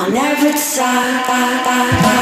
on every side.